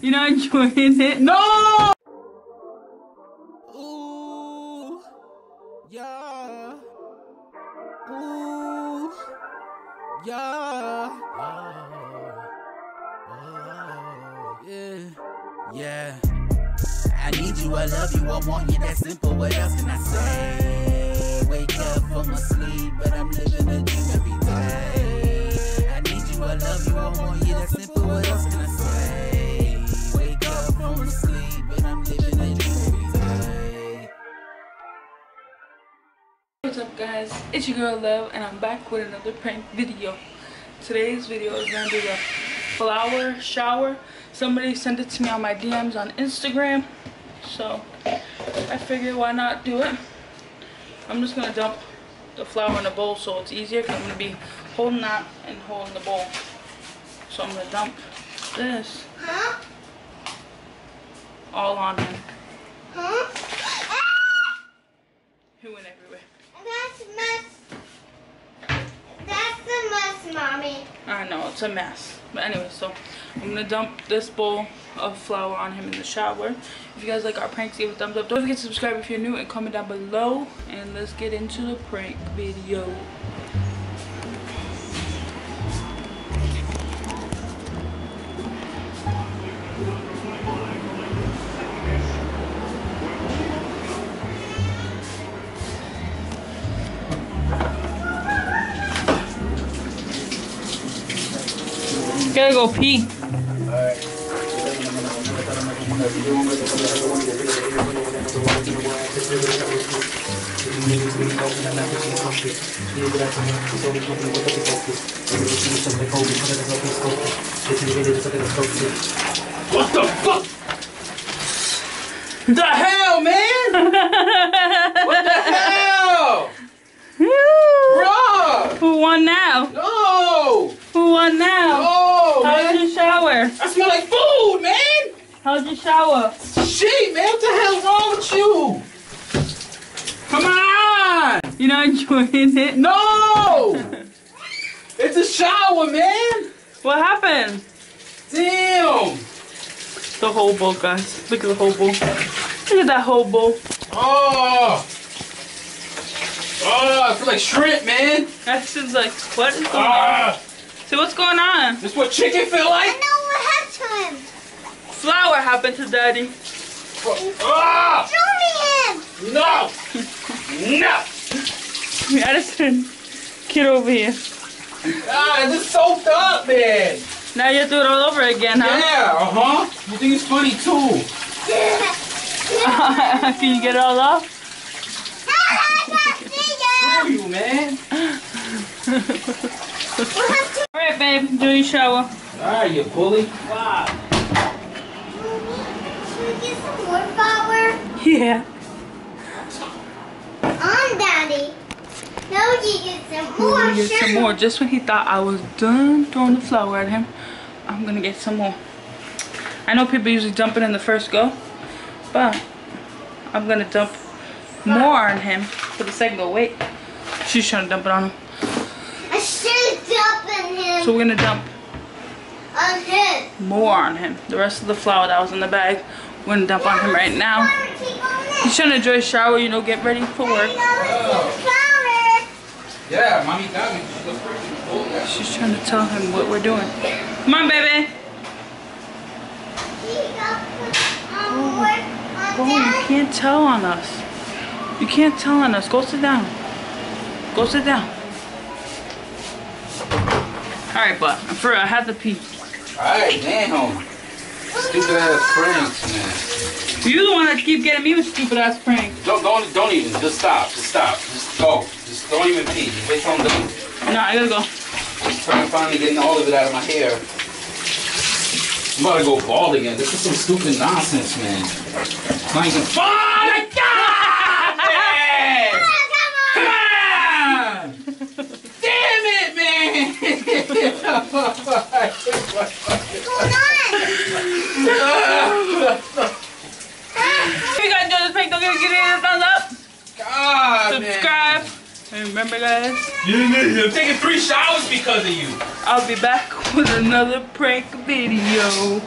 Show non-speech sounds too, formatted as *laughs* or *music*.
You're not *laughs* enjoying it? No! Ooh, yeah. Ooh, yeah. Yeah. I need you, I love you, I want you, that simple. What else can I say? Wake up from my sleep, but I'm living a dream every day. I need you, I love you, I want you, that simple. What else can I say? Guys? It's your girl Love and I'm back with another prank video. Today's video is gonna be the flour shower. Somebody sent it to me on my DMs on Instagram. So I figured why not do it. I'm just gonna dump the flour in a bowl so it's easier because I'm gonna be holding that and holding the bowl. So I'm gonna dump this Huh? all on him. Huh? He went everywhere. That's mess. That's a mess, mommy. I know, it's a mess. But anyway, so I'm gonna dump this bowl of flour on him in the shower. If you guys like our pranks, give a thumbs up. Don't forget to subscribe if you're new and comment down below. And let's get into the prank video. Gotta go pee. What the fuck? The hell, man? *laughs* What the hell? Bruh! Who won now? No! Who won now? No, How was man! your shower? I smell like food, man! How's your shower? Shit, man, what the hell's wrong with you? Come on! You not enjoying it? No! It's a shower, man! What happened? Damn! The whole bowl, guys. Look at the whole bowl. Look at that whole bowl. Oh! Oh, I feel like shrimp, man! That's just like, what is going on? Ah! So what's going on? This what chicken feel I like? know what happened to him. Flour happened to daddy. Ah! Show me him. No! No! Madison, get over here. Ah, this is soaked up, man! Now you have to do it all over again, huh? Yeah, uh-huh. You think it's funny, too. *laughs* Can you get it all off? Screw you, man. Alright, babe, do your shower. Alright, you bully. Wow. We get some more flour? Yeah. On, Daddy. No, you get some more. We're get some more. Just when he thought I was done throwing the flour at him, I'm gonna get some more. I know people usually dump it in the first go, but I'm gonna dump more on him for the second go. Wait, she's trying to dump it on him. I should dump on him. So we're gonna dump on him. more on him. The rest of the flour that was in the bag, we're gonna dump on him right now. He's trying to enjoy a shower, you know, get ready for work. Yeah, mommy got me. She's trying to tell him what we're doing. Come on, baby. Oh, you can't tell on us. You can't tell on us. Go sit down. Go sit down. Alright, but for I have to pee. Alright, damn. Stupid ass pranks, man. You're the one that keep getting me with stupid ass pranks. Don't, don't, don't even. Just stop. Just stop. Just go. Just don't even pee. Just wait till I'm done. No, I gotta go. Just trying to finally getting all of it out of my hair. I'm about to go bald again. This is some stupid nonsense, man. Not even fun. I got it! Come on! Damn it, man! If you guys enjoyed this prank, don't forget to give it a thumbs up. God, Subscribe. And remember, guys. I'm taking three showers because of you. I'll be back with another prank video.